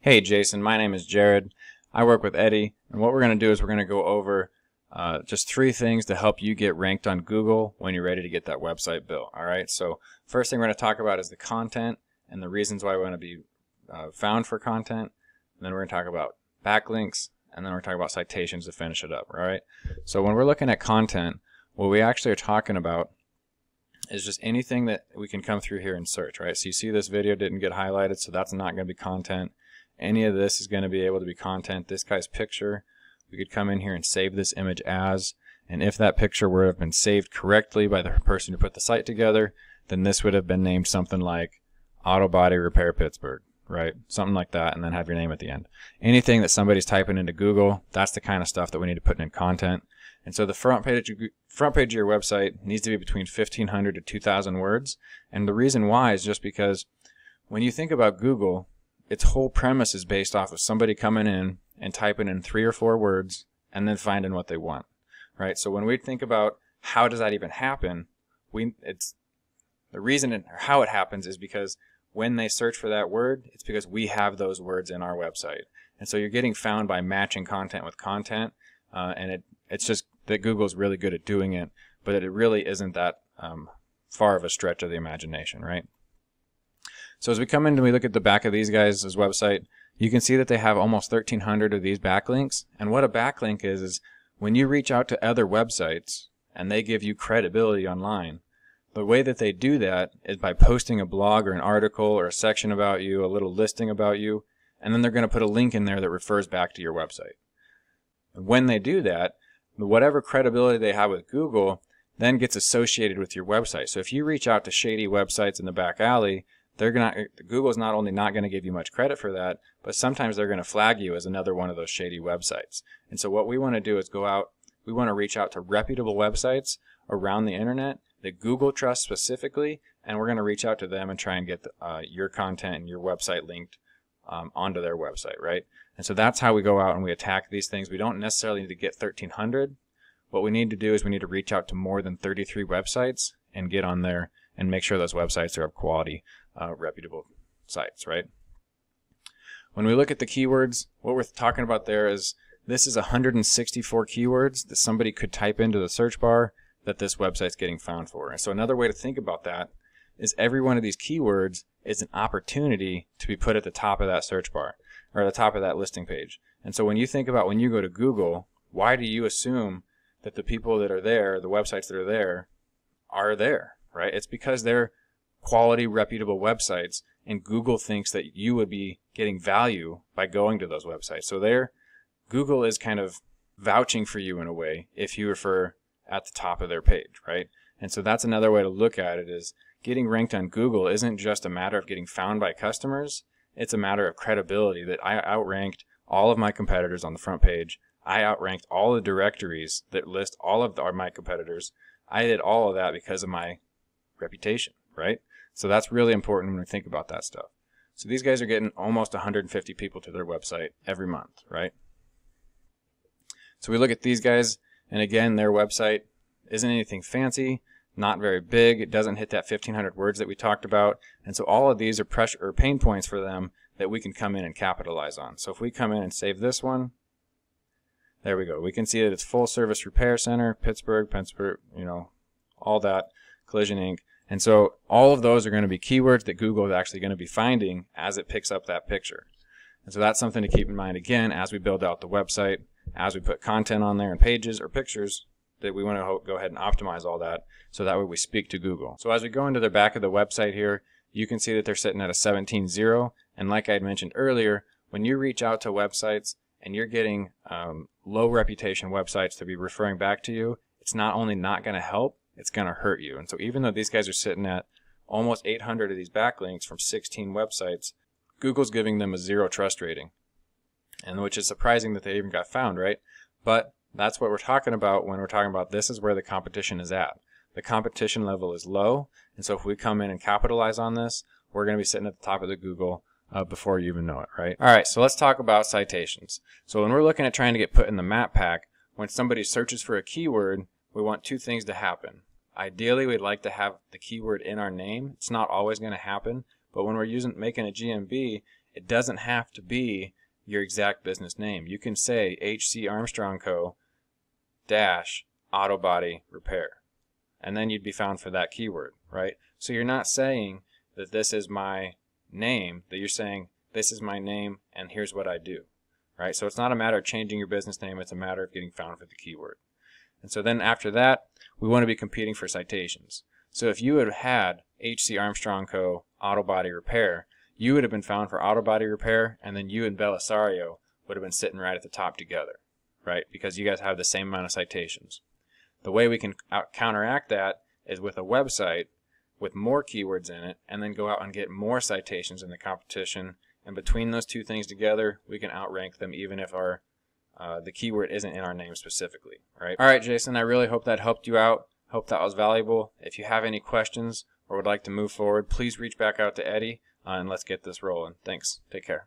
Hey Jason, my name is Jared. I work with Eddie, and what we're going to do is we're going to go over uh, just three things to help you get ranked on Google when you're ready to get that website built. All right, so first thing we're going to talk about is the content and the reasons why we want to be uh, found for content. And then we're going to talk about backlinks, and then we're talking about citations to finish it up. All right, so when we're looking at content, what we actually are talking about is just anything that we can come through here and search, right? So you see this video didn't get highlighted, so that's not going to be content. Any of this is going to be able to be content. This guy's picture, we could come in here and save this image as, and if that picture would have been saved correctly by the person who put the site together, then this would have been named something like Auto Body Repair Pittsburgh, right? Something like that, and then have your name at the end. Anything that somebody's typing into Google, that's the kind of stuff that we need to put in content. And so the front page, front page of your website needs to be between 1,500 to 2,000 words. And the reason why is just because when you think about Google, its whole premise is based off of somebody coming in and typing in three or four words and then finding what they want, right? So when we think about how does that even happen, we it's the reason it, or how it happens is because when they search for that word, it's because we have those words in our website, and so you're getting found by matching content with content, uh, and it it's just that Google's really good at doing it, but it really isn't that um, far of a stretch of the imagination, right? So as we come in and we look at the back of these guys' website, you can see that they have almost 1,300 of these backlinks. And what a backlink is, is when you reach out to other websites and they give you credibility online, the way that they do that is by posting a blog or an article or a section about you, a little listing about you, and then they're going to put a link in there that refers back to your website. And when they do that, whatever credibility they have with Google then gets associated with your website. So if you reach out to shady websites in the back alley, they're gonna Google's not only not going to give you much credit for that, but sometimes they're going to flag you as another one of those shady websites. And so what we want to do is go out, we want to reach out to reputable websites around the internet that Google trusts specifically, and we're going to reach out to them and try and get uh, your content and your website linked um, onto their website, right? And so that's how we go out and we attack these things. We don't necessarily need to get 1,300. What we need to do is we need to reach out to more than 33 websites and get on there and make sure those websites are of quality, uh, reputable sites, right? When we look at the keywords, what we're talking about there is this is 164 keywords that somebody could type into the search bar that this website's getting found for. And so another way to think about that is every one of these keywords is an opportunity to be put at the top of that search bar or the top of that listing page. And so when you think about when you go to Google, why do you assume that the people that are there, the websites that are there, are there, right? It's because they're quality, reputable websites, and Google thinks that you would be getting value by going to those websites. So there, Google is kind of vouching for you in a way if you refer at the top of their page, right? And so that's another way to look at it is getting ranked on Google isn't just a matter of getting found by customers. It's a matter of credibility that I outranked all of my competitors on the front page. I outranked all the directories that list all of the, my competitors. I did all of that because of my reputation, right? So that's really important when we think about that stuff. So these guys are getting almost 150 people to their website every month, right? So we look at these guys, and again, their website isn't anything fancy not very big. It doesn't hit that 1500 words that we talked about. And so all of these are pressure or pain points for them that we can come in and capitalize on. So if we come in and save this one, there we go. We can see that it's full service repair center, Pittsburgh, Pittsburgh, you know, all that, Collision Inc. And so all of those are going to be keywords that Google is actually going to be finding as it picks up that picture. And so that's something to keep in mind again as we build out the website, as we put content on there and pages or pictures, that we want to go ahead and optimize all that so that way we speak to Google. So as we go into the back of the website here, you can see that they're sitting at a 17.0 and like I had mentioned earlier, when you reach out to websites and you're getting um, low reputation websites to be referring back to you, it's not only not going to help, it's going to hurt you. And so even though these guys are sitting at almost 800 of these backlinks from 16 websites, Google's giving them a zero trust rating. And which is surprising that they even got found, right? But that's what we're talking about when we're talking about this is where the competition is at. The competition level is low, and so if we come in and capitalize on this, we're going to be sitting at the top of the Google uh, before you even know it, right? All right, so let's talk about citations. So when we're looking at trying to get put in the map pack, when somebody searches for a keyword, we want two things to happen. Ideally, we'd like to have the keyword in our name. It's not always going to happen, but when we're using making a GMB, It doesn't have to be your exact business name. You can say HC Armstrong Co. dash auto body repair. And then you'd be found for that keyword, right? So you're not saying that this is my name, that you're saying this is my name and here's what I do, right? So it's not a matter of changing your business name, it's a matter of getting found for the keyword. And so then after that, we want to be competing for citations. So if you had had HC Armstrong Co. Auto Body Repair, you would have been found for auto body repair, and then you and Belisario would have been sitting right at the top together, right? Because you guys have the same amount of citations. The way we can counteract that is with a website with more keywords in it, and then go out and get more citations in the competition. And between those two things together, we can outrank them even if our uh, the keyword isn't in our name specifically, right? All right, Jason, I really hope that helped you out. Hope that was valuable. If you have any questions or would like to move forward, please reach back out to Eddie uh, and let's get this rolling. Thanks. Take care.